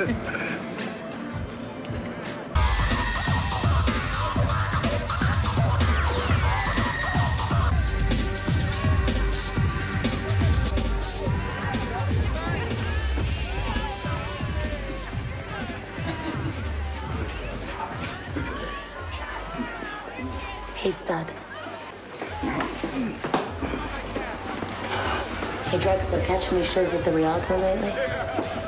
Hey, stud. Hey, Drexler, catch any shows at the Rialto lately?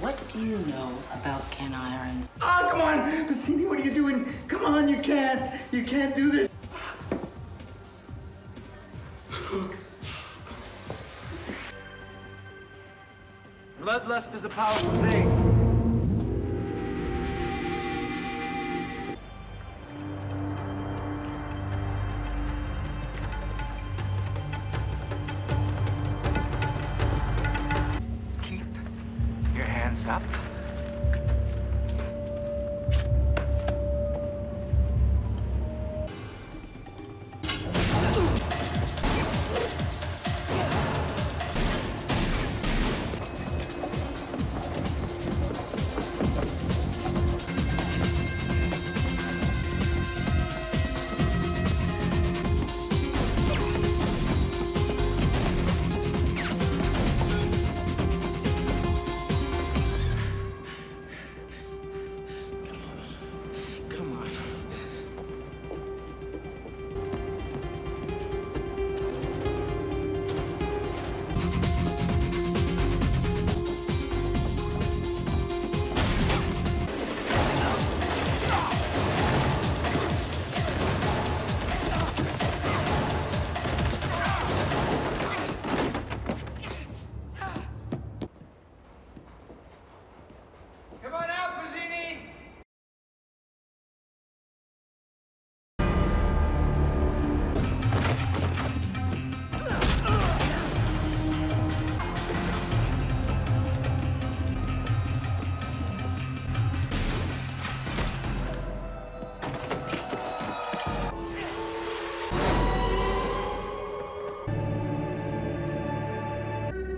What do you know about Ken Irons? Oh, come on, Pezzini, what are you doing? Come on, you can't. You can't do this. Bloodlust is a powerful thing. Your hands up.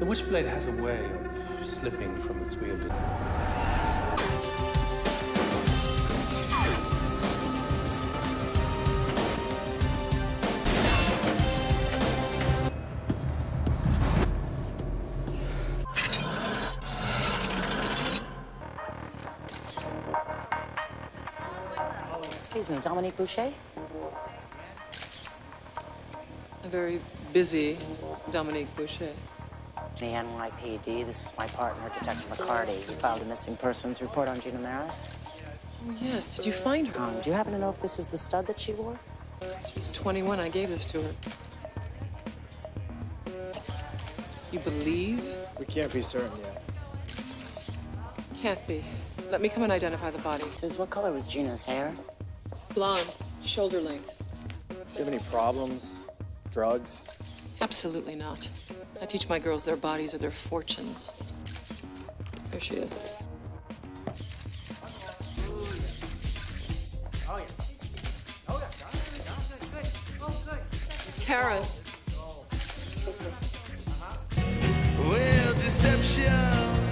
The Witchblade has a way of slipping from its wielder. Excuse me, Dominique Boucher? A very busy Dominique Boucher. The NYPD. This is my partner, Detective McCartey. You filed a missing persons report on Gina Maris. Oh, yes. Did you find her? Um, do you happen to know if this is the stud that she wore? She's 21. I gave this to her. You believe? We can't be certain yet. Can't be. Let me come and identify the body. Says what color was Gina's hair? Blonde, shoulder length. Does she have any problems? Drugs? Absolutely not. I teach my girls their bodies are their fortunes. Here she is. Karen. Well, deception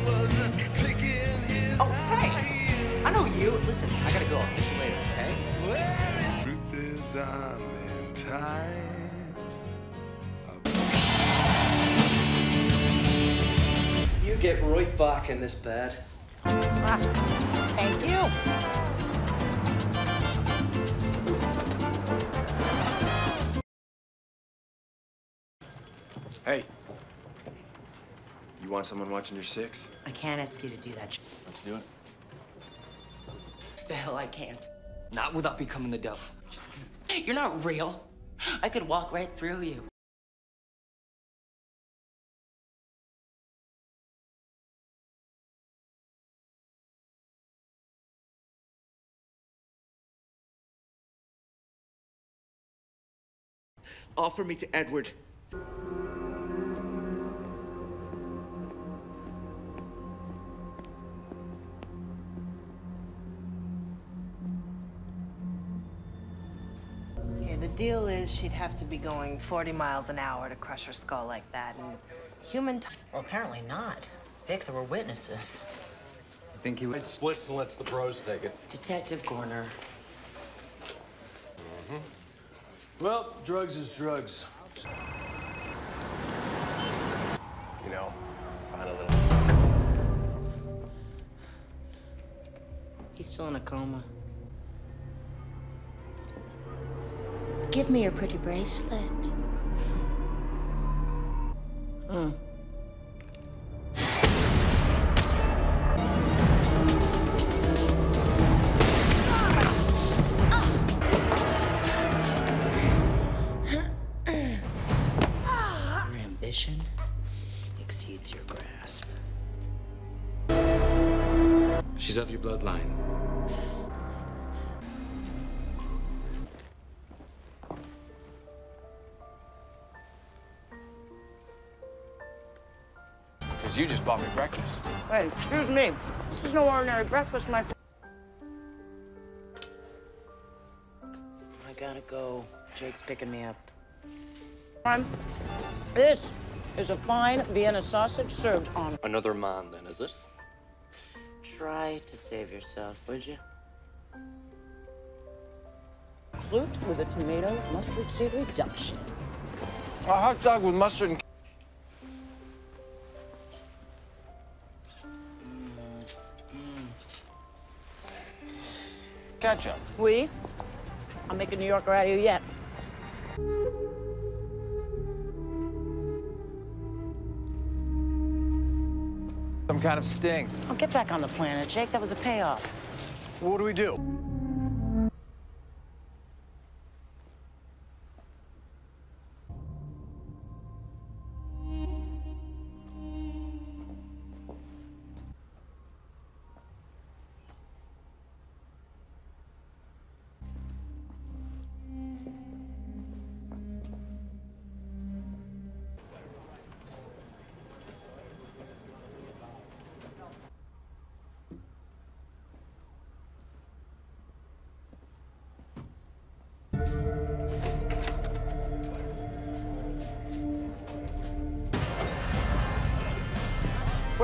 was a click in his Oh, hey! I know you. Listen, I gotta go. I'll catch you later, okay? Truth is, I'm in tight. You get right back in this bed. Thank you. Hey. You want someone watching your six? I can't ask you to do that. Let's do it. The hell I can't. Not without becoming the devil. You're not real. I could walk right through you. Offer me to Edward. the deal is she'd have to be going 40 miles an hour to crush her skull like that, and human t- Well, apparently not. Vic, there were witnesses. I think he would. It splits and lets the pros take it. Detective Gorner. Mm-hmm. Well, drugs is drugs. You know, find a little. He's still in a coma. Give me your pretty bracelet. Hmm. She's of your bloodline. Because you just bought me breakfast. Hey, excuse me. This is no ordinary breakfast, my friend. I gotta go. Jake's picking me up. This is a fine Vienna sausage served on. Another man, then, is it? Try to save yourself, would you? Clute with a tomato mustard seed reduction. A hot dog with mustard and. Ketchup. We? I'll make a New Yorker out of you yet. Some kind of sting. Oh, get back on the planet, Jake. That was a payoff. What do we do?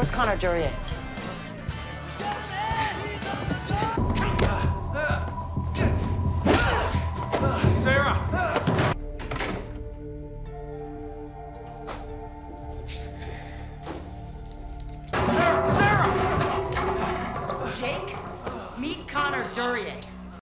Where's Connor Durier? Sara!